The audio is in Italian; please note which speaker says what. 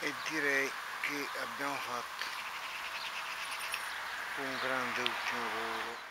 Speaker 1: e direi che abbiamo fatto un grande ultimo lavoro